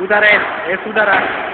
Udara ez, udarak. udara.